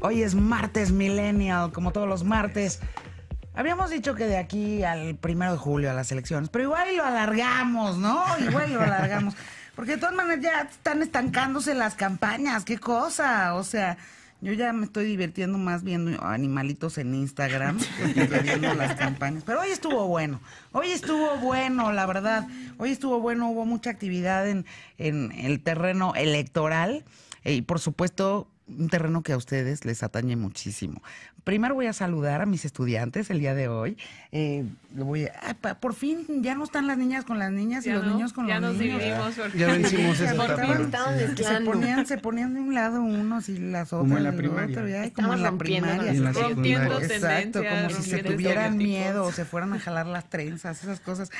Hoy es martes millennial, como todos los martes. Habíamos dicho que de aquí al primero de julio a las elecciones, pero igual lo alargamos, ¿no? Igual lo alargamos. Porque de todas maneras ya están estancándose las campañas, qué cosa. O sea, yo ya me estoy divirtiendo más viendo animalitos en Instagram que viendo las campañas. Pero hoy estuvo bueno, hoy estuvo bueno, la verdad. Hoy estuvo bueno, hubo mucha actividad en, en el terreno electoral. Y por supuesto, un terreno que a ustedes les atañe muchísimo. Primero voy a saludar a mis estudiantes el día de hoy. Eh, lo voy a- ah, pa- por fin ya no están las niñas con las niñas y Ya los no, niños con ya los nos niños. dividimos. porque- Ya no hicimos esa Por. Estaban Que se ponían, se ponían de un lado unos y las otras. Como en la primaria. ay, como en la primaria. En la Rompiendo. Exacto, como si se tuvieran miedo o se fueran a jalar las trenzas, esas cosas.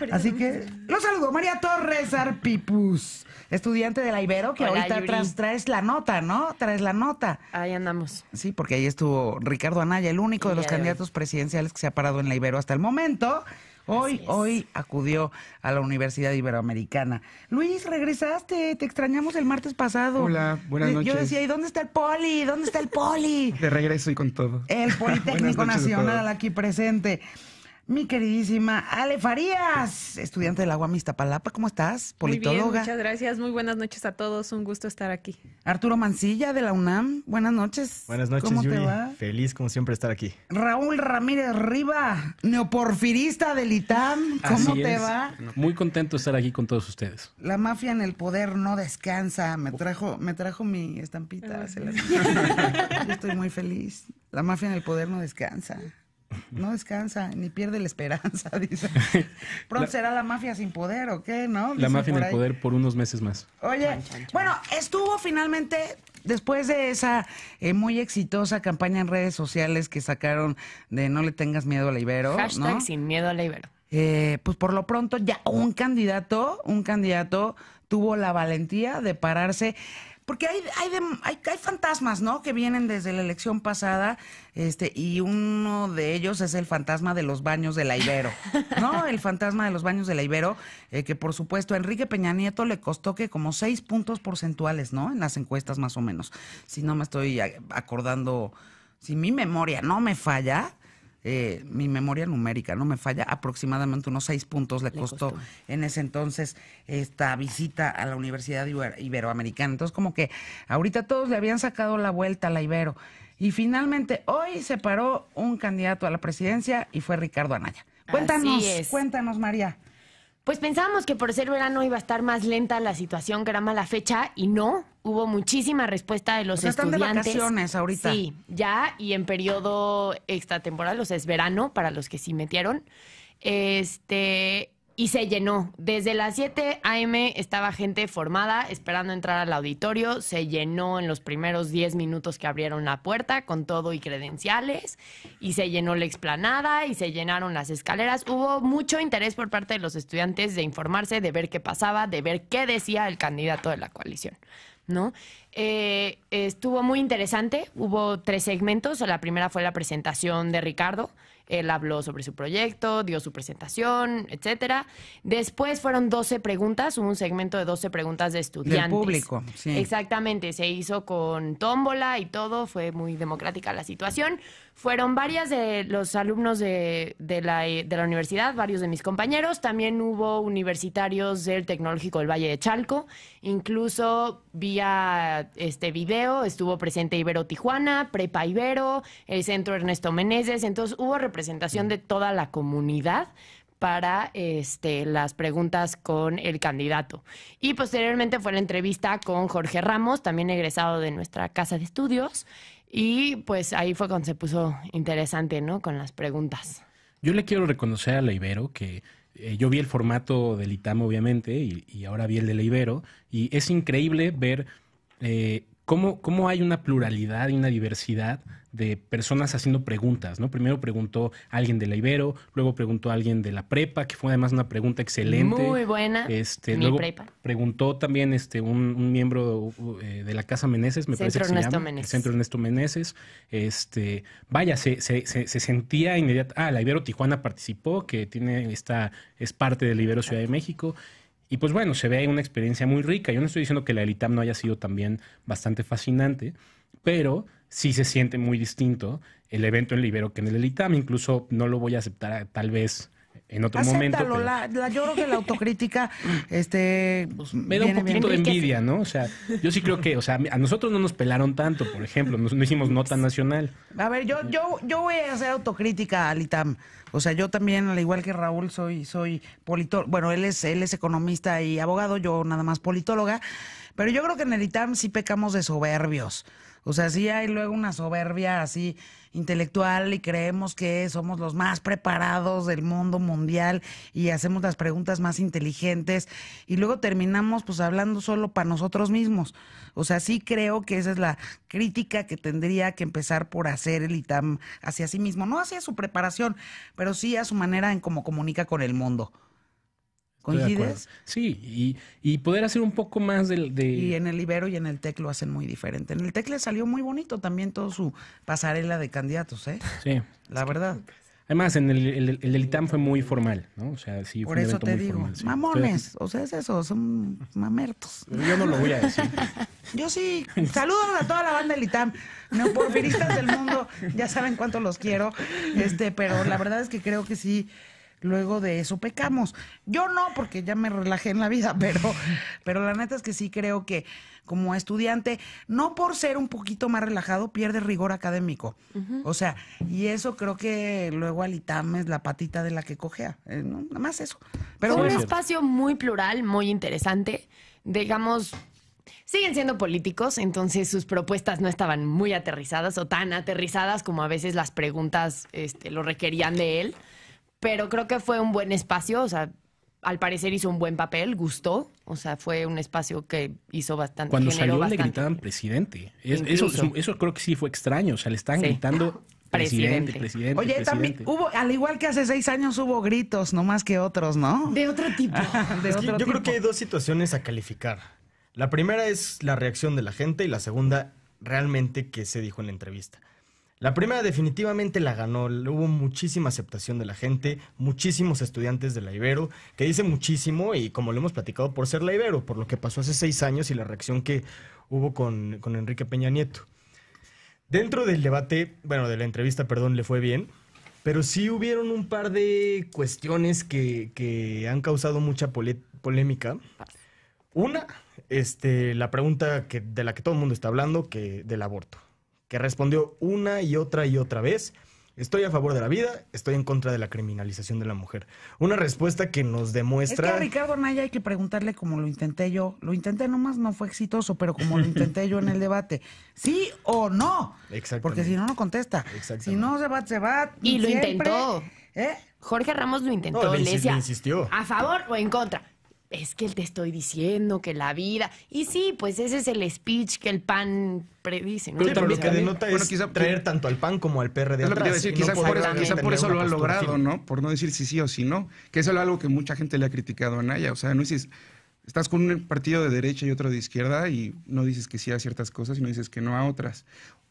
Así que los saludo. María Torres Arpipus, estudiante de la Ibero, que Hola, ahorita Yuri. traes, la nota, ¿no? Traes la nota. Ahí andamos. Sí, porque ahí estuvo Ricardo Anaya, el único de los candidatos presidenciales que se ha parado en la Ibero hasta el momento. Hoy, hoy acudió a la Universidad Iberoamericana. Luis, regresaste, te extrañamos el martes pasado. Hola, buenas Eh, Yo noches. decía, ¿y dónde está el poli? ¿Dónde está el poli? De regreso y con todo. El Politécnico noches Nacional aquí presente. Mi queridísima Ale Farías, estudiante de la UAM Iztapalapa, ¿cómo estás? Muy bien, Politóloga. muchas gracias. Muy buenas noches a todos. Un gusto estar aquí. Arturo Mancilla de la UNAM, buenas noches. Buenas noches, ¿Cómo Yuri. te va? Feliz como siempre estar aquí. Raúl Ramírez Riva, neoporfirista del ITAM, ¿cómo Así te es. va? Muy contento de estar aquí con todos ustedes. La mafia en el poder no descansa. Me trajo, me trajo mi estampita. Yo estoy muy feliz. La mafia en el poder no descansa. No descansa, ni pierde la esperanza, dice. Pronto será la mafia sin poder, ¿o qué? ¿No? La mafia en por el ahí. poder por unos meses más. Oye, Chan, chan, chan. bueno, estuvo finalmente, después de esa eh, muy exitosa campaña en redes sociales que sacaron de No le tengas miedo a la Ibero, Hashtag ¿no? sin miedo a la Ibero. Eh, pues por lo pronto ya un candidato, un candidato tuvo la valentía de pararse. Porque hay, hay, de- hay, hay fantasmas, ¿no? Que vienen desde la elección pasada, este, y uno de ellos es el fantasma de los baños de la Ibero, ¿no? El fantasma de los baños de la Ibero, eh, que por supuesto a Enrique Peña Nieto le costó que como seis puntos porcentuales, ¿no? En las encuestas más o menos. Si no me estoy acordando, si mi memoria no me falla, eh, mi memoria numérica no me falla, aproximadamente unos seis puntos le, Le costó, costó. en ese entonces esta visita a la Universidad Iber- Iberoamericana. Entonces, como que ahorita todos le habían sacado la vuelta a la Ibero. Y finalmente, hoy se paró un candidato a la presidencia y fue Ricardo Anaya. Cuéntanos, cuéntanos, María. Pues pensábamos que por ser verano iba a estar más lenta la situación, que era mala fecha, y no. Hubo muchísima respuesta de los sea, están de estudiantes. vacaciones ahorita. Sí, ya, y en periodo extratemporal, o sea, es verano para los que sí metieron. Este. Y se llenó. Desde las 7 a.m. estaba gente formada esperando entrar al auditorio. Se llenó en los primeros 10 minutos que abrieron la puerta con todo y credenciales. Y se llenó la explanada y se llenaron las escaleras. Hubo mucho interés por parte de los estudiantes de informarse, de ver qué pasaba, de ver qué decía el candidato de la coalición. ¿no? Eh, estuvo muy interesante. Hubo tres segmentos. La primera fue la presentación de Ricardo. Él habló sobre su proyecto, dio su presentación, etcétera. Después fueron 12 preguntas, hubo un segmento de 12 preguntas de estudiantes. público, sí. Exactamente, se hizo con tómbola y todo, fue muy democrática la situación. Fueron varias de los alumnos de, de la, de la universidad, varios de mis compañeros. También hubo universitarios del Tecnológico del Valle de Chalco. Incluso vía este video estuvo presente Ibero Tijuana, Prepa Ibero, el Centro Ernesto Meneses. Entonces hubo representación de toda la comunidad para este, las preguntas con el candidato. Y posteriormente fue la entrevista con Jorge Ramos, también egresado de nuestra casa de estudios. Y pues ahí fue cuando se puso interesante, ¿no? Con las preguntas. Yo le quiero reconocer a la Ibero que eh, yo vi el formato del ITAM, obviamente, y, y ahora vi el de la Ibero, y es increíble ver eh, cómo, cómo hay una pluralidad y una diversidad de personas haciendo preguntas, ¿no? Primero preguntó alguien de la Ibero, luego preguntó alguien de la prepa, que fue además una pregunta excelente. Muy buena. Este, Mi luego prepa. preguntó también este, un, un miembro eh, de la Casa Meneses, me Centro parece que se Ernesto llama, el. Centro Ernesto Meneses. Este, vaya, se, se, se, se sentía inmediata. Ah, la Ibero Tijuana participó, que tiene esta, es parte de la Ibero Ciudad de México. Y pues bueno, se ve ahí una experiencia muy rica. Yo no estoy diciendo que la Elitam no haya sido también bastante fascinante, pero sí se siente muy distinto el evento en el Ibero que en el Elitam. Incluso no lo voy a aceptar tal vez en otro momento. Pero- la, la- yo creo que la autocrítica, este, me da un poquito de envidia, ¿no? O sea, yo sí creo que, o sea, a nosotros no nos pelaron tanto, por ejemplo, no, no hicimos nota nacional. A ver, yo, yo, yo voy a hacer autocrítica al ITAM. O sea, yo también, al igual que Raúl, soy, soy politólogo. Bueno, él es, él es economista y abogado, yo nada más politóloga. Pero yo creo que en el ITAM sí pecamos de soberbios. O sea, sí hay luego una soberbia así intelectual y creemos que somos los más preparados del mundo mundial y hacemos las preguntas más inteligentes y luego terminamos pues hablando solo para nosotros mismos. O sea, sí creo que esa es la crítica que tendría que empezar por hacer el ITAM hacia sí mismo, no hacia su preparación, pero sí a su manera en cómo comunica con el mundo. ¿Coincides? Sí, y, y poder hacer un poco más del- de... Y en el Ibero y en el TEC lo hacen muy diferente. En el TEC le salió muy bonito también todo su pasarela de candidatos, ¿eh? Sí. La verdad. Además, en el, el, el del ITAM fue muy formal, ¿no? O sea, sí, Por fue un eso evento te muy digo, formal. sí. mamones, o sea, es eso, son mamertos. Yo no lo voy a decir. Yo sí, saludos a toda la banda del ITAM, neoporfiristas del mundo, ya saben cuánto los quiero, este, pero la verdad es que creo que sí, luego de eso pecamos. Yo no, porque ya me relajé en la vida, pero, pero la neta es que sí creo que como estudiante, no por ser un poquito más relajado, pierde rigor académico. O sea, y eso creo que luego al ITAM es la patita de la que cojea, eh, ¿no? nada más eso. Pero Fue un bueno, espacio muy plural, muy interesante. Digamos, siguen siendo políticos, entonces sus propuestas no estaban muy aterrizadas o tan aterrizadas como a veces las preguntas este, lo requerían de él. Pero creo que fue un buen espacio, o sea, al parecer hizo un buen papel, gustó. O sea, fue un espacio que hizo bastante. Cuando salió le bastante. gritaban presidente. Es- eso, eso creo que sí fue extraño. O sea, le estaban Sí. gritando presidente, Presidente. presidente, Oye, también hubo, al igual que hace seis años hubo gritos, no más que otros, ¿no? De otro tipo. De Es que otro yo creo que hay dos situaciones a calificar. La primera es la reacción de la gente y la segunda realmente qué se dijo en la entrevista. La primera definitivamente la ganó, hubo muchísima aceptación de la gente, muchísimos estudiantes de la Ibero, que dice muchísimo y como lo hemos platicado por ser la Ibero, por lo que pasó hace seis años y la reacción que hubo con, con Enrique Peña Nieto. Dentro del debate, bueno, de la entrevista, perdón, le fue bien, pero sí hubieron un par de cuestiones que, que han causado mucha polémica. Una, este, la pregunta que, de la que todo el mundo está hablando, que del aborto, que respondió una y otra y otra vez. Estoy a favor de la vida, estoy en contra de la criminalización de la mujer. Una respuesta que nos Es que demuestra... a Ricardo Naya hay que preguntarle como lo intenté yo. Lo intenté nomás, no fue exitoso, pero como lo intenté yo en el debate. ¿Sí o no? Exactamente. Porque si no, no contesta. Exactamente. Si no se va, se va. Y lo siempre. intentó. ¿Eh? Jorge Ramos lo intentó, No, le le, insi- decía, le insistió. ¿a favor o en contra? Es que te estoy diciendo que la vida... Y sí, pues ese es el speech que el PAN predice. ¿no? Sí, pero lo que denota bueno, es quizá- traer tanto al PAN como al PRD Es atrás, decir, no quizá, por eso, quizá por eso lo ha logrado, firme. ¿no? Por no decir si sí o si no. Que eso es algo que mucha gente le ha criticado a Naya. O sea, no dices, estás con un partido de derecha y otro de izquierda y no dices que sí a ciertas cosas y no dices que no a otras.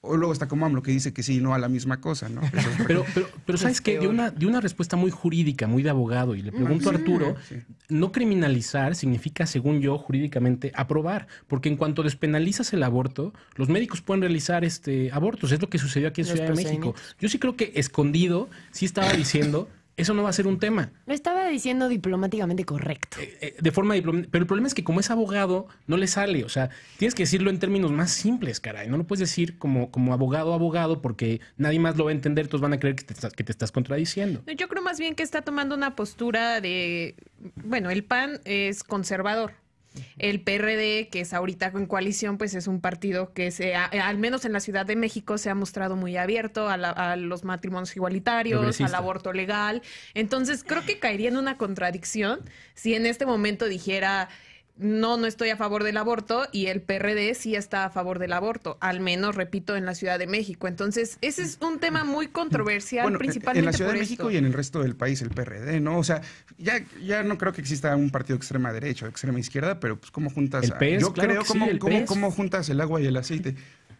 O luego está como AMLO que dice que sí y no a la misma cosa, ¿no? Eso es- Pero, pero, pero ¿sabes qué? De una, de una respuesta muy jurídica, muy de abogado, y le pregunto a Arturo, no criminalizar significa, según yo, jurídicamente, aprobar, porque en cuanto despenalizas el aborto, los médicos pueden realizar este abortos, es lo que sucedió aquí en Los Ciudad de México. Yo sí creo que escondido, sí estaba diciendo, eso no va a ser un tema. Lo estaba diciendo diplomáticamente correcto. Eh, de forma diplomática. Pero el problema es que como es abogado, no le sale. O sea, tienes que decirlo en términos más simples, caray. No lo puedes decir como, como abogado abogado porque nadie más lo va a entender, todos van a creer que te, estás- que te estás contradiciendo. Yo creo más bien que está tomando una postura de, bueno, el PAN es conservador. El PRD, que es ahorita en coalición, pues es un partido que se ha- al menos en la Ciudad de México se ha mostrado muy abierto a, la- a los matrimonios igualitarios, al aborto legal. Entonces creo que caería en una contradicción si en este momento dijera no, no estoy a favor del aborto y el PRD sí está a favor del aborto, al menos, repito, en la Ciudad de México. Entonces, ese es un tema muy controversial, Bueno, principalmente en la Ciudad por de México esto. y en el resto del país el PRD, ¿no? O sea, ya, ya no creo que exista un partido de extrema derecha o de extrema izquierda, pero pues cómo juntas... El PES, yo claro creo que sí, cómo, el cómo- PES. cómo juntas el agua y el aceite.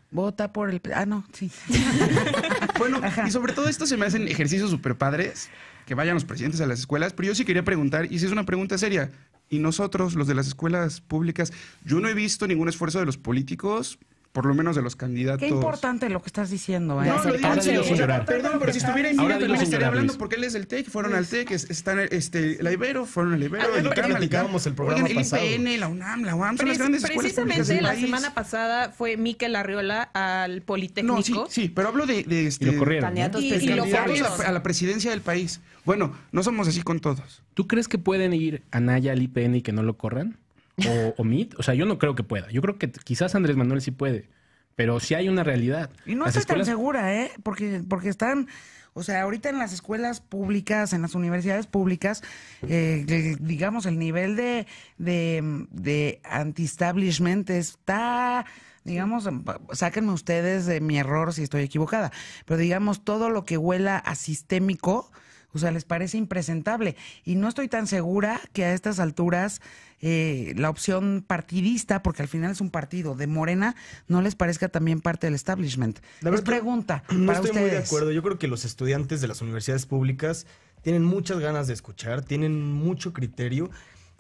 Vota por el. Ah, no, sí. Bueno, y sobre todo esto se me hacen ejercicios súper padres, que vayan los presidentes a las escuelas, pero yo sí quería preguntar, y si es una pregunta seria, y nosotros, los de las escuelas públicas, yo no he visto ningún esfuerzo de los políticos por lo menos de los candidatos. Qué importante lo que estás diciendo, ¿eh? No, lo digo sin llorar. Perdón, pero si estuviera en Mira, también estaría hablando Luis. porque él es del TEC, fueron al TEC, es- están este, la Ibero, fueron al Ibero, Ah, el es lo que ICAM, platicábamos ICAM. el programa Oigan, el pasado. IPN, la UNAM, la UAM, son las grandes precisamente la país. semana pasada fue Miquel Arriola al Politécnico. No, sí, sí, pero hablo de, de este, Y lo corrieron. ¿no? Candidatos Y- y lo corrieron. a, a la presidencia del país. Bueno, no somos así con todos. ¿Tú crees que pueden ir Anaya al IPN y que no lo corran? ¿O, o MIT? O sea, yo no creo que pueda. Yo creo que quizás Andrés Manuel sí puede. Pero sí hay una realidad. Y no Las estoy tan escuelas- segura, ¿eh? Porque, porque están, o sea, ahorita en las escuelas públicas, en las universidades públicas, eh, de- digamos, el nivel de, de, de anti-establishment está, digamos, sáquenme ustedes de mi error si estoy equivocada, pero digamos, todo lo que huela a sistémico, o sea, les parece impresentable. Y no estoy tan segura que a estas alturas eh, la opción partidista, porque al final es un partido de Morena, no les parezca también parte del establishment. La verdad, pregunta No para estoy ustedes. muy de acuerdo. Yo creo que los estudiantes de las universidades públicas tienen muchas ganas de escuchar, tienen mucho criterio.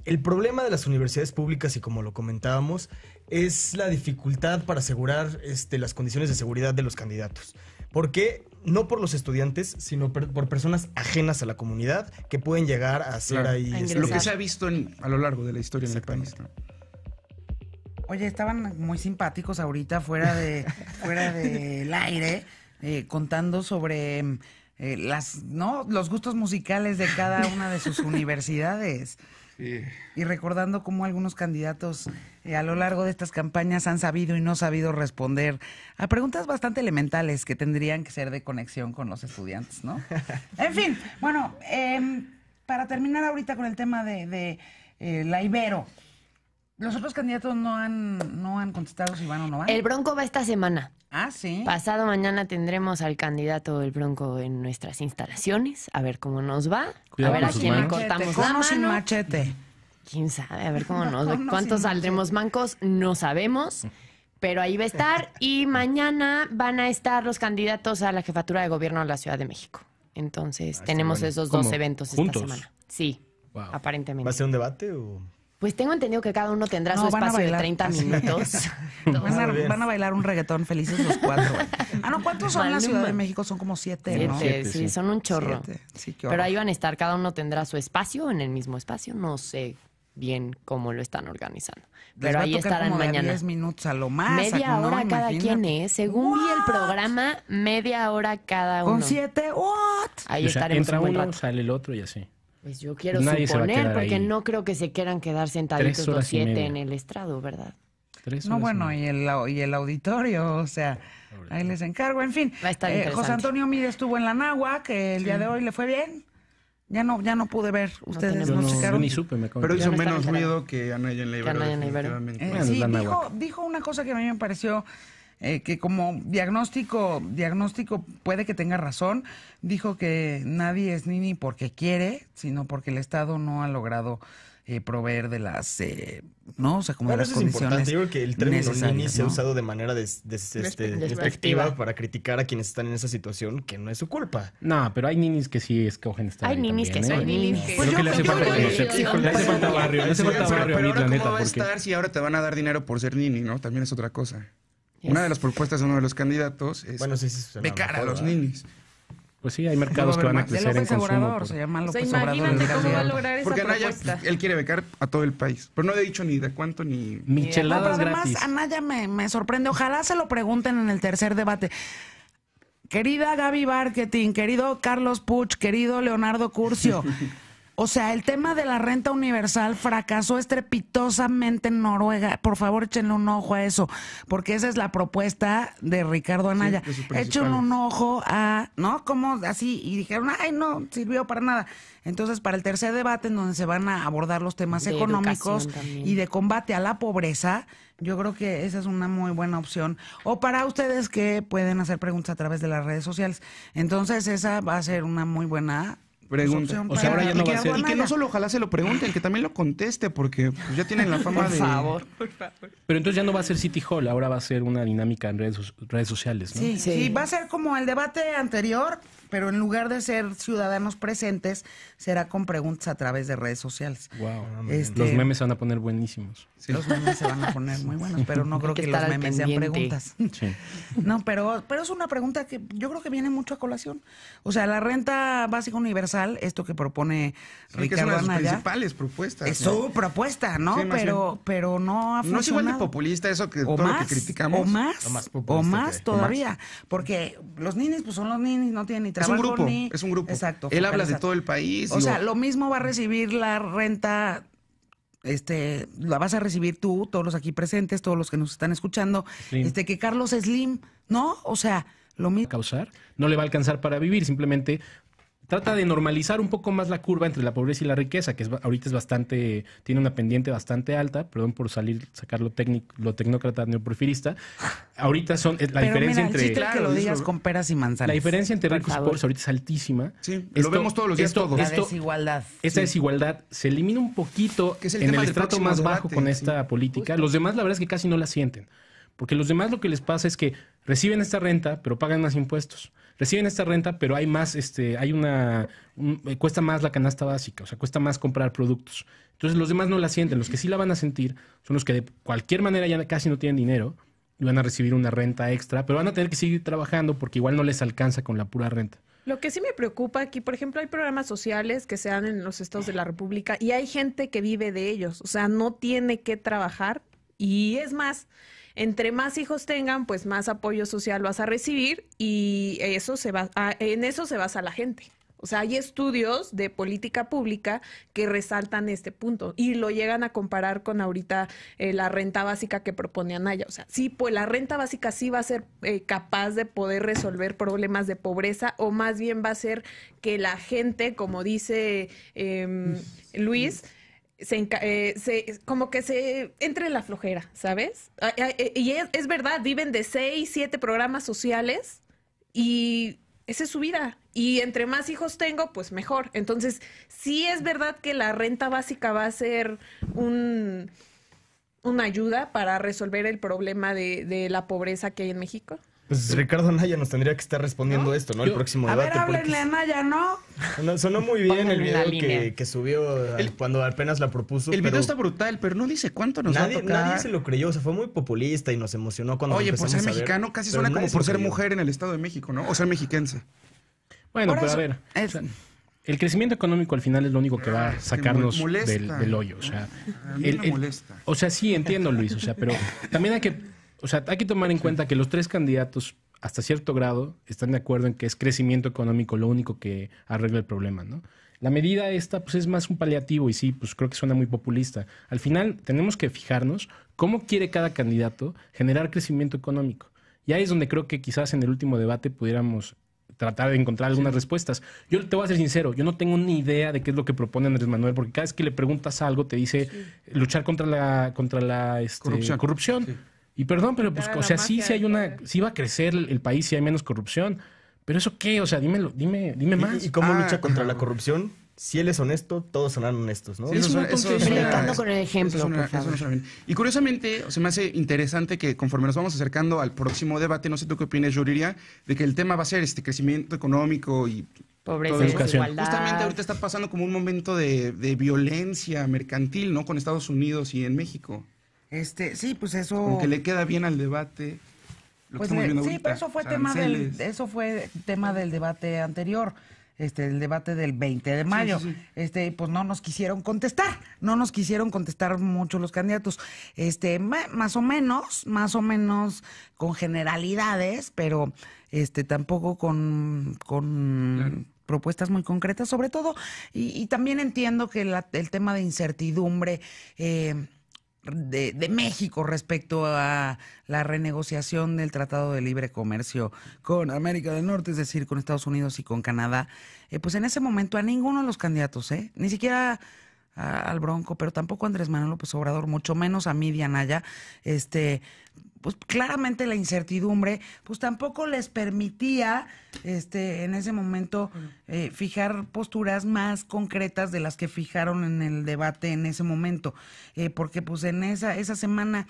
El problema de las universidades públicas, y como lo comentábamos, es la dificultad para asegurar este, las condiciones de seguridad de los candidatos. ¿Por qué? No por los estudiantes, sino per- por personas ajenas a la comunidad que pueden llegar a hacer Claro. ahí... A este, Lo que se ha visto en- a lo largo de la historia en el país. ¿no? Oye, estaban muy simpáticos ahorita fuera de fuera del aire eh, contando sobre eh, las no los gustos musicales de cada una de sus universidades Sí. y recordando cómo algunos candidatos eh, a lo largo de estas campañas han sabido y no sabido responder a preguntas bastante elementales que tendrían que ser de conexión con los estudiantes, ¿no? En fin, bueno, em, para terminar ahorita con el tema de, de, eh, la Ibero, los otros candidatos no han, no han contestado si van o no van. El Bronco va esta semana. Ah, sí. Pasado mañana tendremos al candidato del Bronco en nuestras instalaciones. A ver cómo nos va. Cuidado a ver a quién le cortamos con la o sin mano. machete. Quién sabe, a ver cómo nos va. ¿Cuántos saldremos mancos? No sabemos. Pero ahí va a estar. Y mañana van a estar los candidatos a la jefatura de gobierno de la Ciudad de México. Entonces, tenemos bueno. esos dos ¿Cómo? eventos ¿Juntos? esta semana. Sí, Wow. aparentemente. ¿Va a ser un debate o...? Pues tengo entendido que cada uno tendrá No, su espacio de bailar. 30 Así. minutos. Van a, van bailar un reggaetón felices los cuatro. Ah, no, ¿cuántos son en la. Ciudad de México? Son como siete, ¿no? Siete, Siete, sí, sí. son un chorro. Siete. Sí, qué Pero ahí van a estar, cada uno tendrá su espacio en el mismo espacio. No sé bien cómo lo están organizando. Pero ahí estarán como mañana. 10 minutos a lo más. Media ¿no? hora cada Imagínate. quien, ¿eh? Según vi el programa, media hora cada uno. Con siete, ¿what? Ahí O sea, estaremos entra un buen uno, rato. sale el otro y así. Pues yo quiero Nadie a suponer, porque ahí. no creo que se quieran quedar sentaditos los siete en el estrado, ¿verdad? No, bueno, y el, y el auditorio, o sea, ahí les encargo. En fin, Va a estar eh. José Antonio Mire estuvo en la Nagua, que el día de hoy le fue bien. Ya no, ya no pude ver. Ustedes no, no, checaron. ni supe, me Pero hizo no menos ruido que Anaya en la Ibero. Anaya en la Ibero. Eh, sí, la dijo, dijo una cosa que a mí me pareció eh, que como diagnóstico, diagnóstico puede que tenga razón. Dijo que nadie es nini porque quiere, sino porque el Estado no ha logrado eh, proveer de las, eh, no, o sea, como Bueno, de las eso es importante. condiciones Yo creo que el término nini se ha ¿no? usado de manera des- des- este, Despectiva. para criticar a quienes están en esa situación, que no es su culpa. No, pero hay ninis que sí escogen estar Hay ahí ninis que también, son ¿eh? ninis. que- Creo yo- que le hace falta creo que- conocer. Híjole, Le hace falta barrio, le hace falta pero, barrio a pero mí, cómo va a estar si ahora te van a dar dinero por ser nini, ¿no? También es otra cosa. Yes. Una de las propuestas de uno de los candidatos es Bueno, sí, sí. suena becar a los ninis. Pues sí, hay mercados que van a crecer en López consumo. Obrador, por- se llama O sea, López Obrador. imagínate cómo va a lograr esa Porque Anaya, propuesta. pues, él quiere becar a todo el país. Pero no ha dicho ni de cuánto ni... No, Micheladas pero además, gratis. Anaya me, me sorprende. Ojalá se lo pregunten en el tercer debate. Querida Gaby Marketing, querido Carlos Puch, querido Leonardo Curcio. O sea, el tema de la renta universal fracasó estrepitosamente en Noruega. Por favor, échenle un ojo a eso, porque esa es la propuesta de Ricardo Anaya. principales. Échenle un ojo a, ¿no? Como así, y dijeron, ay, no, sirvió para nada. Entonces, para el tercer debate, en donde se van a abordar los temas De económicos y de combate a la pobreza, yo creo que esa es una muy buena opción. O para ustedes que pueden hacer preguntas a través de las redes sociales. Entonces, esa va a ser una muy buena Pregunta. O sea, ahora ya no va a ser- Y que no solo ojalá se lo pregunten, que también lo conteste, porque pues, ya tienen la fama Por de... favor. Pero entonces ya no va a ser City Hall, ahora va a ser una dinámica en redes, redes sociales, ¿no? Sí, Sí. sí, va a ser como el debate anterior, pero en lugar de ser ciudadanos presentes, será con preguntas a través de redes sociales. Wow. Este- Los memes se van a poner buenísimos. Los memes se van a poner muy buenos, pero no creo que que, los memes sean preguntas. Sí. No, pero, pero es una pregunta que yo creo que viene mucho a colación. O sea, la renta básica universal, esto que propone Sí, que es Ricardo una de sus Anaya, principales propuestas. es ¿no? su propuesta, ¿no? Pero, bien. pero no ha No es igual de populista eso que o todo más, lo que criticamos. O más, O más o más todavía. Porque los ninis, pues son los ninis, no tienen ni Es un grupo, ni... es un grupo. Exacto. Él habla de todo el país. O digo, sea, lo mismo va a recibir la renta, este, la vas a recibir tú, todos los aquí presentes, todos los que nos están escuchando, Slim. este, que Carlos Slim, ¿no? O sea, lo mismo. causar, no le va a alcanzar para vivir, simplemente trata de normalizar un poco más la curva entre la pobreza y la riqueza, que es, ahorita es bastante, tiene una pendiente bastante alta, perdón por salir, sacar lo técnico, lo tecnócrata neoporfirista. Ahorita son, es la Pero diferencia mira, el entre, que Claro, lo digas con peras y manzanas. la diferencia entre ricos y pobres ahorita es altísima. Sí, lo vemos todos los días todos. La esto- desigualdad. esta desigualdad se elimina un poquito Que es el en el estrato más debate, bajo con esta sí. política. Los demás, la verdad es que casi no la sienten. Porque los demás lo que les pasa es que reciben esta renta, pero pagan más impuestos. Reciben esta renta, pero hay más, este, hay una, un- eh, cuesta más la canasta básica, o sea, cuesta más comprar productos. Entonces los demás no la sienten. Los que sí la van a sentir son los que de cualquier manera ya casi no tienen dinero y van a recibir una renta extra, pero van a tener que seguir trabajando porque igual no les alcanza con la pura renta. Lo que sí me preocupa aquí, por ejemplo, hay programas sociales que se dan en los estados de la República y hay gente que vive de ellos, o sea, no tiene que trabajar y es más, entre más hijos tengan, pues más apoyo social vas a recibir y eso se va, a- en eso se basa la gente. O sea, hay estudios de política pública que resaltan este punto y lo llegan a comparar con ahorita eh, la renta básica que propone Anaya. O sea, sí, pues la renta básica sí va a ser eh, capaz de poder resolver problemas de pobreza o más bien va a ser que la gente, como dice em, Luis, se, eh, como que se entre en la flojera, ¿sabes? Ah, ah, eh, Y es, es verdad, viven de seis, siete programas sociales y esa es su vida. Y entre más hijos tengo, pues mejor. Entonces, sí es verdad que la renta básica va a ser un, una ayuda para resolver el problema de, de la pobreza que hay en México. Pues Ricardo Anaya nos tendría que estar respondiendo esto, ¿no? El próximo A ver, debate. háblenle a Naya, ¿no? sonó, sonó muy bien el video que, que subió El- cuando apenas la propuso. El video pero está brutal, pero no dice cuánto nos nadie, va a tocar. nadie se lo creyó, o sea, fue muy populista y nos emocionó cuando Oye, por empezamos ser a ver, mexicano casi suena como por ser creyó. mujer en el Estado de México, ¿no? O ser mexiquense. Bueno, pero a ver, es- o sea, el crecimiento económico al final es lo único que va Ah, a que sacarnos del, del hoyo. O sea, A mí me molesta. O sea, sí, entiendo, Luis. O sea, pero también hay que, o sea, hay que tomar en cuenta que los tres candidatos, hasta cierto grado, están de acuerdo en que es crecimiento económico lo único que arregla el problema, ¿no? La medida esta, pues, es más un paliativo y sí, pues creo que suena muy populista. Al final, tenemos que fijarnos cómo quiere cada candidato generar crecimiento económico. Y ahí es donde creo que quizás en el último debate pudiéramos tratar de encontrar algunas respuestas. Yo te voy a ser sincero, yo no tengo ni idea de qué es lo que propone Andrés Manuel, porque cada vez que le preguntas algo te dice luchar contra la contra la este, Corrupción. corrupción. Y perdón, pero pues, o sea, sí, sí hay una, sí va a crecer el, el país si hay menos corrupción. Pero eso qué, o sea, dímelo, dime, dime más. ¿Y, y cómo Ah, lucha contra la corrupción? Si él es honesto, todos serán honestos, ¿no? Sí, Es eso eso con el ejemplo, por eso favor. no suena bien. Y curiosamente, se me hace interesante que conforme nos vamos acercando al próximo debate, no sé tú qué opinas, Yuriria, de que el tema va a ser este crecimiento económico y Pobreza. Educación. desigualdad. Justamente ahorita está pasando como un momento de, de violencia mercantil, ¿no? Con Estados Unidos y en México. Este, sí, pues eso. Como que le queda bien al debate. Lo Pues que le- sí, ahorita, pero eso fue tema del, eso fue tema del debate anterior, este, el debate del 20 de mayo. sí, sí. Este, pues no nos quisieron contestar, no nos quisieron contestar mucho los candidatos. Este, más o menos, más o menos con generalidades, pero este tampoco con, con Claro. propuestas muy concretas, sobre todo, y, y también entiendo que la- el tema de incertidumbre eh, de, de México respecto a la renegociación del Tratado de Libre Comercio con América del Norte, es decir, con Estados Unidos y con Canadá, eh, pues en ese momento a ninguno de los candidatos, ¿eh? ni siquiera al Bronco, pero tampoco a Andrés Manuel López Obrador, mucho menos a Midi Anaya, este, pues claramente la incertidumbre, pues tampoco les permitía, este, en ese momento eh, fijar posturas más concretas de las que fijaron en el debate en ese momento, Eh, porque pues en esa esa semana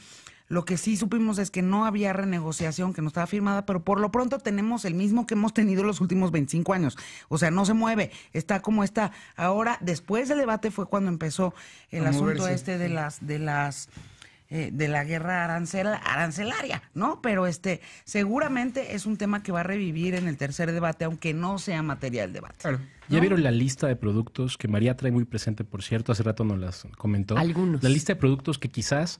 Lo que sí supimos es que no había renegociación, que no estaba firmada, pero por lo pronto tenemos el mismo que hemos tenido los últimos 25 años. O sea, no se mueve, está como está. Ahora, después del debate fue cuando empezó el A asunto moverse. este de las, de las eh, de la guerra arancel- arancelaria, ¿no? Pero este, seguramente es un tema que va a revivir en el tercer debate, aunque no sea materia del debate. Claro. ¿Ya vieron la lista de productos que María trae muy presente, por cierto? Hace rato nos las comentó. Algunos. La lista de productos que quizás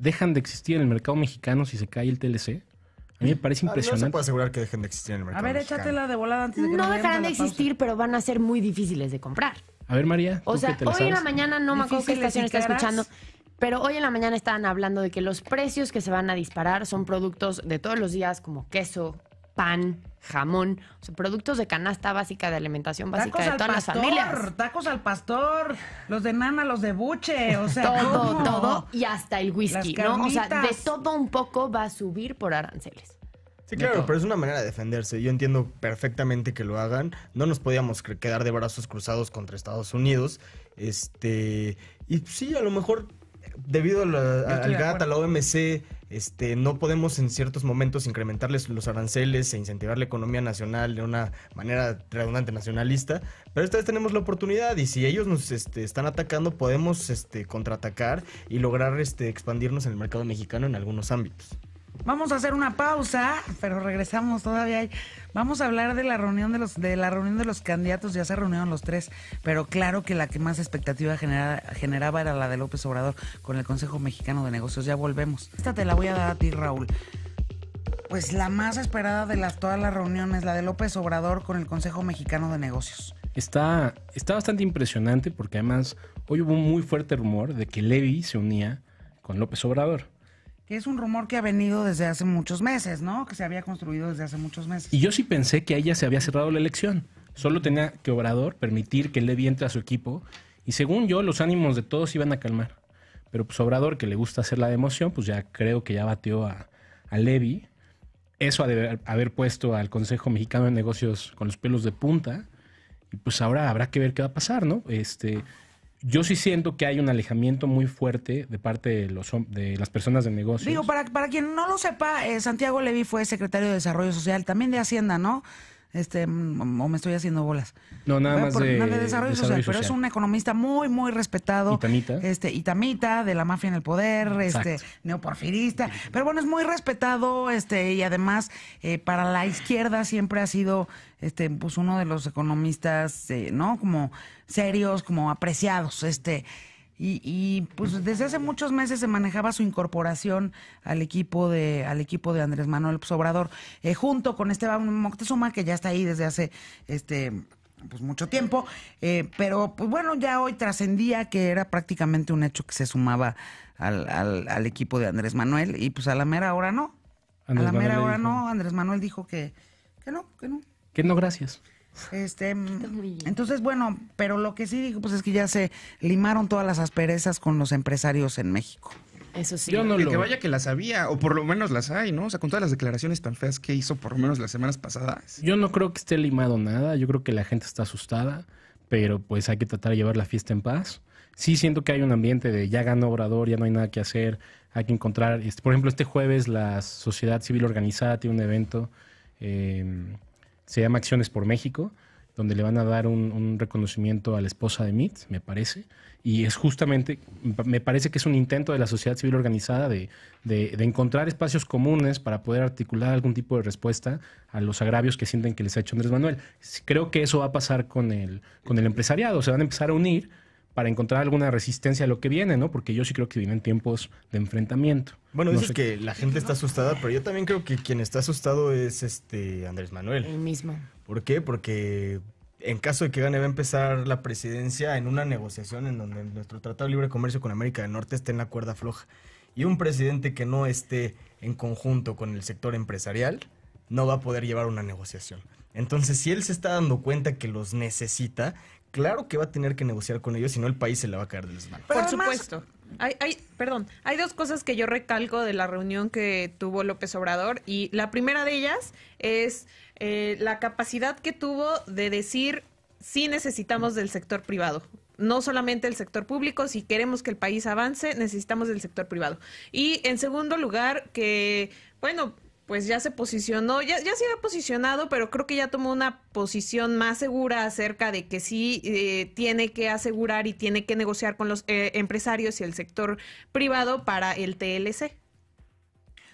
dejan de existir en el mercado mexicano si se cae el TLC. A mí me parece Ah, No se impresionante. puede asegurar que dejen de existir en el A mercado ver, mexicano. échatela de volada antes de que No nos dejarán a de pausa. existir, pero van a ser muy difíciles de comprar. A ver, María. O sea, que te la hoy en la mañana, no me acuerdo qué estación está escuchando, pero hoy en la mañana estaban hablando de que los precios que se van a disparar son productos de todos los días como queso, pan, jamón, o sea, productos de canasta básica de alimentación básica Tacos de todas las pastor, familias. tacos al pastor, los de nana, los de buche, o sea, Todo, ¿cómo? todo y hasta el whisky, Las ¿no? O sea, de todo un poco va a subir por aranceles. Sí, claro, pero es una manera de defenderse. Yo entiendo perfectamente que lo hagan. No nos podíamos quedar de brazos cruzados contra Estados Unidos. Este, y sí, a lo mejor debido a la- al GATT, a la OMC, este, no podemos en ciertos momentos incrementarles los aranceles e incentivar la economía nacional de una manera redundante nacionalista. Pero esta vez tenemos la oportunidad y si ellos nos este, están atacando, podemos este, contraatacar y lograr este, expandirnos en el mercado mexicano en algunos ámbitos. Vamos a hacer una pausa, pero regresamos todavía. Vamos a hablar de la reunión de los de la reunión de los candidatos. Ya se reunieron los tres, pero claro que la que más expectativa genera- generaba era la de López Obrador con el Consejo Mexicano de Negocios. Ya volvemos. Esta te la voy a dar a ti, Raúl. Pues la más esperada de las todas las reuniones, la de López Obrador con el Consejo Mexicano de Negocios. Está, está bastante impresionante porque además hoy hubo un muy fuerte rumor de que Levi se unía con López Obrador. Es un rumor que ha venido desde hace muchos meses, ¿no? Que se había construido desde hace muchos meses. Y yo sí pensé que a ella se había cerrado la elección. Solo tenía que Obrador permitir que Levi entre a su equipo. Y según yo, los ánimos de todos iban a calmar. Pero pues Obrador, que le gusta hacer la de emoción, pues ya creo que ya bateó a, a Levi. Eso ha de haber- haber puesto al Consejo Mexicano de Negocios con los pelos de punta. Y pues ahora habrá que ver qué va a pasar, ¿no? Este, yo sí siento que hay un alejamiento muy fuerte de parte de, los, de las personas de negocios. Digo, para, para quien no lo sepa, eh, Santiago Levi fue secretario de Desarrollo Social, también de Hacienda, ¿no? Este, mm, o me estoy haciendo bolas. No, nada Bueno, más por- de, desarrollo, social, pero es un economista muy, muy respetado. Itamita. Este, Itamita, de la mafia en el poder, este, Exacto. neoporfirista. Pero bueno, es muy respetado, este, y además, eh, para la izquierda siempre ha sido, este, pues uno de los economistas, eh, ¿no? Como serios, como apreciados, este. Y, y, pues desde hace muchos meses se manejaba su incorporación al equipo de al equipo de Andrés Manuel Obrador eh, junto con Esteban Moctezuma que ya está ahí desde hace este pues mucho tiempo. Eh, pero pues bueno ya hoy trascendía que era prácticamente un hecho que se sumaba al, al, al equipo de Andrés Manuel y pues a la mera hora no. Andrés a la mera Manuel hora no. Andrés Manuel dijo que que no que no. Que no, gracias. Este, mm, entonces, bueno, pero lo que sí digo, pues es que ya se limaron todas las asperezas con los empresarios en México. Eso sí. Yo no Y lo... que vaya que las había, o por lo menos las hay, ¿no? O sea, con todas las declaraciones tan feas que hizo por lo menos las semanas pasadas. Yo no creo que esté limado nada, yo creo que la gente está asustada, pero pues hay que tratar de llevar la fiesta en paz. Sí siento que hay un ambiente de ya ganó Obrador, ya no hay nada que hacer, hay que encontrar, este, por ejemplo, este jueves la sociedad civil organizada tiene un evento, eh, se llama Acciones por México, donde le van a dar un, reconocimiento a la esposa de Meade, me parece, y es justamente, me parece que es un intento de la sociedad civil organizada de, de- de encontrar espacios comunes para poder articular algún tipo de respuesta a los agravios que sienten que les ha hecho Andrés Manuel. Creo que eso va a pasar con el, con el empresariado, se van a empezar a unir para encontrar alguna resistencia a lo que viene, ¿no? Porque yo sí creo que vienen tiempos de enfrentamiento. Bueno, No dices sé- que la gente está asustada, pero yo también creo que quien está asustado es este Andrés Manuel. El mismo. ¿Por qué? Porque en caso de que gane va a empezar la presidencia en una negociación en donde nuestro Tratado de Libre Comercio con América del Norte esté en la cuerda floja. Y un presidente que no esté en conjunto con el sector empresarial no va a poder llevar una negociación. Entonces, si él se está dando cuenta que los necesita, claro que va a tener que negociar con ellos, si no el país se le va a caer de las manos. Pero Por además- supuesto. Hay, hay, perdón, hay dos cosas que yo recalco de la reunión que tuvo López Obrador y la primera de ellas es eh, la capacidad que tuvo de decir sí necesitamos del sector privado. no solamente el sector público, si queremos que el país avance, necesitamos del sector privado. Y en segundo lugar, que, bueno, pues ya se posicionó, ya, ya se había posicionado, pero creo que ya tomó una posición más segura acerca de que sí eh, tiene que asegurar y tiene que negociar con los eh, empresarios y el sector privado para el TLC.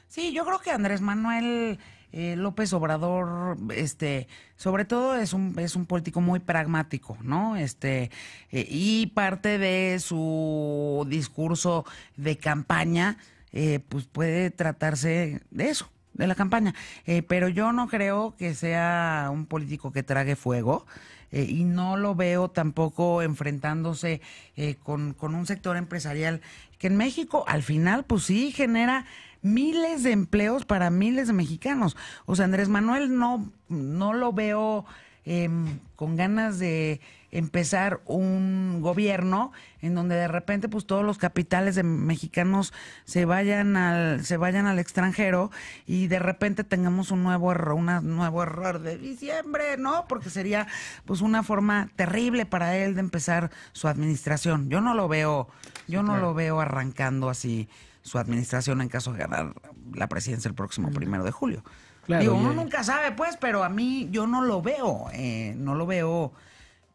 Sí, yo creo que Andrés Manuel eh, López Obrador, este, sobre todo es un, es un político muy pragmático, ¿no? Este, eh, y parte de su discurso de campaña, eh, pues puede tratarse de eso, de la campaña. Eh, pero yo no creo que sea un político que trague fuego. eh, y no lo veo tampoco enfrentándose eh, con, con un sector empresarial que en México al final pues sí genera miles de empleos para miles de mexicanos. O sea, Andrés Manuel no, no lo veo em, con ganas de empezar un gobierno en donde de repente pues todos los capitales de mexicanos se vayan al se vayan al extranjero y de repente tengamos un nuevo error un nuevo error de diciembre no porque sería pues una forma terrible para él de empezar su administración. Yo no lo veo yo no lo veo arrancando así su administración en caso de ganar la presidencia el próximo primero de julio Claro, digo uno nunca sabe pues pero a mí yo no lo veo eh, no lo veo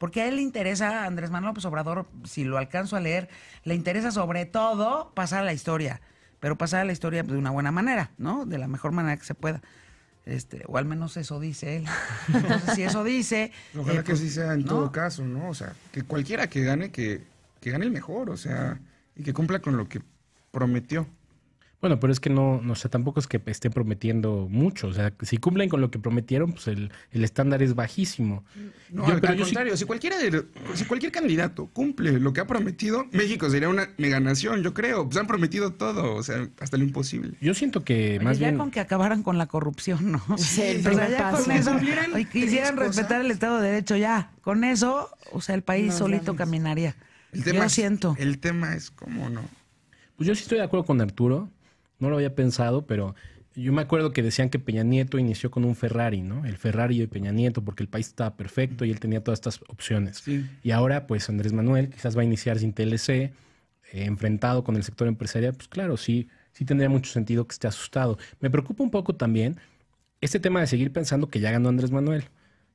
porque a él le interesa, a Andrés Manuel López Obrador, si lo alcanzo a leer, le interesa sobre todo pasar a la historia, pero pasar a la historia de una buena manera, ¿no? De la mejor manera que se pueda. Este, o al menos eso dice él. Entonces, si eso dice... Ojalá eh, que pues, así sea en ¿no? todo caso, ¿no? O sea, que cualquiera que gane, que, que gane el mejor, o sea, y que cumpla con lo que prometió. Bueno, pero es que no, no, o sea, tampoco es que estén prometiendo mucho. O sea, si cumplen con lo que prometieron, pues el, el estándar es bajísimo. No, Yo- al, pero al yo sí- contrario, si cualquiera de- si cualquier candidato cumple lo que ha prometido, México sería una mega nación, yo creo. Pues han prometido todo, o sea, hasta lo imposible. Yo siento que Oye, más ya bien... con que acabaran con la corrupción, ¿no? Sí, el O sea, primer ya paso. con eso, oye, quisieran respetar el Estado de Derecho, ya. Con eso, o sea, el país No, solito caminaría. El tema Yo es- siento. El tema es cómo no. Pues yo sí estoy de acuerdo con Arturo. No lo había pensado, pero yo me acuerdo que decían que Peña Nieto inició con un Ferrari, ¿no? El Ferrari de Peña Nieto, porque el país estaba perfecto y él tenía todas estas opciones. Sí. Y ahora, pues Andrés Manuel quizás va a iniciar sin TLC, eh, enfrentado con el sector empresarial. Pues claro, sí, sí tendría mucho sentido que esté asustado. Me preocupa un poco también este tema de seguir pensando que ya ganó Andrés Manuel.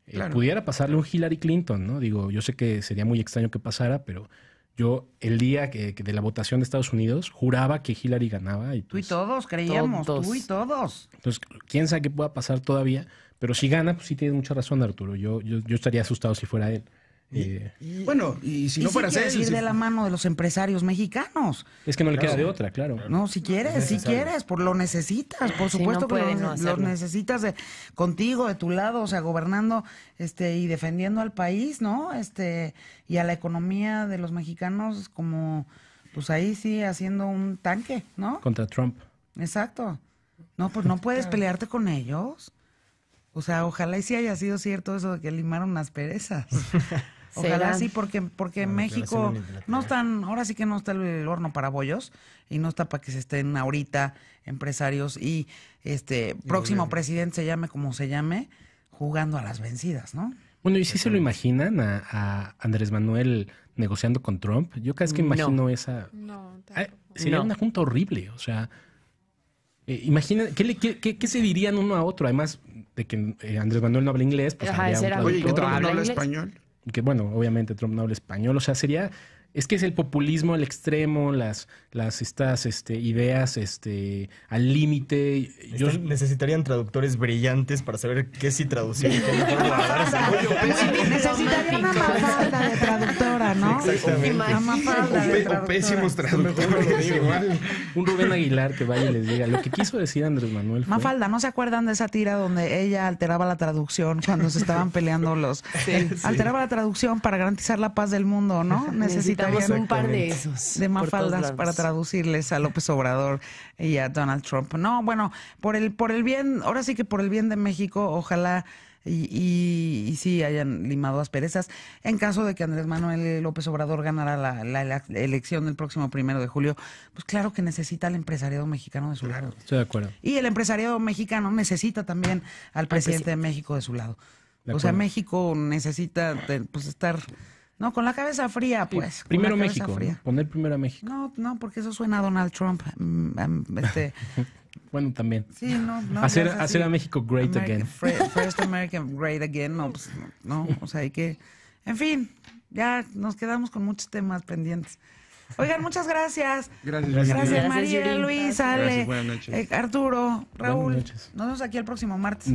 Eh, Claro. pudiera pasarle un Hillary Clinton, ¿no? Digo, yo sé que sería muy extraño que pasara, pero yo el día que, que de la votación de Estados Unidos juraba que Hillary ganaba. Y Tú y pues, todos creíamos, Todos. tú y todos. Entonces, quién sabe qué pueda pasar todavía, pero si gana, pues sí tienes mucha razón, Arturo. Yo, yo, yo estaría asustado si fuera él. Eh, Bueno, y si y no fuera si- de la mano de los empresarios mexicanos. es que no le queda de otra, claro. No, si quieres, si quieres, por lo necesitas, por supuesto no que puede lo, no lo hacerlo. necesitas de, contigo, de tu lado, o sea, gobernando este y defendiendo al país, ¿no? Este y a la economía de los mexicanos como pues ahí sí haciendo un tanque, ¿no? Contra Trump. Exacto. No, pues no puedes pelearte con ellos. O sea, ojalá y sí haya sido cierto eso de que limaron las perezas. Ojalá sí, porque, porque No, México no están, ahora sí que no está el horno para bollos y no está para que se estén ahorita empresarios y este próximo presidente se llame como se llame, jugando a las vencidas, ¿no? Bueno, ¿y si se lo imaginan a, a Andrés Manuel negociando con Trump? Yo cada vez que No. imagino esa... No, Ah, sería No. una junta horrible, o sea... eh, imagina, ¿qué, le- qué, qué- qué se dirían uno a otro? Además de que eh, Andrés Manuel no habla inglés, pues Ajá, habría ese un era- Oye, y que no ¿Habla habla inglés? español. Que bueno, obviamente Trump no habla español, o sea, sería, es que es el populismo al extremo, las, las estas este, ideas este, al límite. Yo, Este, necesitarían traductores brillantes para saber qué sí traducir y guardarse. Necesitaría una de ¿no? Exactamente. Una mafalda O, de pe- o traductora. pésimos traductores, igual. un Rubén Aguilar que vaya y les diga lo que quiso decir Andrés Manuel. Fue, Mafalda, ¿no se acuerdan de esa tira donde ella alteraba la traducción cuando se estaban peleando los... Alteraba la traducción para garantizar la paz del mundo, ¿no? Necesitamos un par de esos. de mafaldas para traducirles a López Obrador y a Donald Trump. No, bueno, por el, por el bien, ahora sí que por el bien de México, ojalá y, y, y sí hayan limado asperezas. En caso de que Andrés Manuel López Obrador ganara la, la- la elección del próximo primero de julio, pues claro que necesita al empresariado mexicano de su lado. Estoy de acuerdo. Y el empresariado mexicano necesita también al presidente de México de su lado. De o sea. México necesita pues estar No, con la cabeza fría, pues. primero México, fría. ¿no? poner primero a México. No, no, porque eso suena a Donald Trump. Mm, em, este, Bueno, también. sí, no, no. hacer, hacer a México great Ameri- again. Fre- First American Great Again, no, pues no, o sea, hay que, en fin, ya nos quedamos con muchos temas pendientes. Oigan, muchas gracias. Gracias. Gracias. Gracias, María, Yuri. Luis, Gracias, Ale, buenas noches. eh, Arturo, Raúl. noches. Nos vemos aquí el próximo martes.